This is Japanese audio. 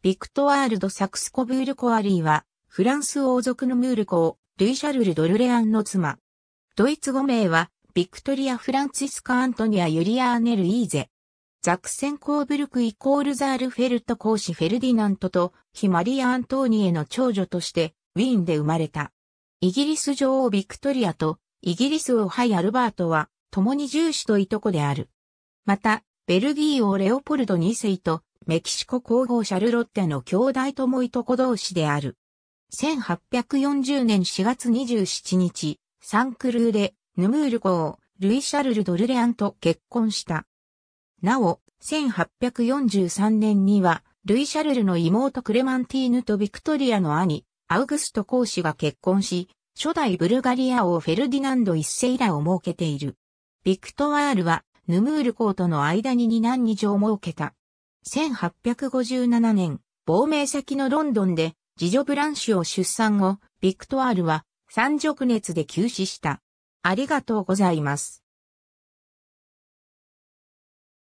ビクトワールド・サクスコブール・コアリーは、フランス王族のムール公、ルイ・シャルル・ドルレアンの妻。ドイツ語名は、ビクトリア・フランツィスカ・アントニア・ユリアーネル・イーゼ。ザクセン・コーブルクイコールザールフェルト公使フェルディナントと、ヒマリア・アントーニエの長女として、ウィーンで生まれた。イギリス女王ビクトリアと、イギリス王ハイ・アルバートは、共に重視といとこである。また、ベルギー王レオポルド2世と、メキシコ皇后シャルロッテの兄弟ともいとこ同士である。1840年4月27日、サンクルーで、ヌムール公、ルイ・シャルル・ドルレアンと結婚した。なお、1843年には、ルイ・シャルルの妹クレマンティーヌとビクトリアの兄、アウグスト公使が結婚し、初代ブルガリア王フェルディナンド一世以来を設けている。ビクトワールは、ヌムール公との間に二男二女を設けた。1857年、亡命先のロンドンで、次女ブランシュを出産後、ビクトワールは、三褥熱で急死した。ありがとうございます。